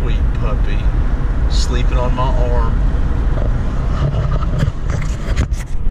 sweet puppy sleeping on my arm.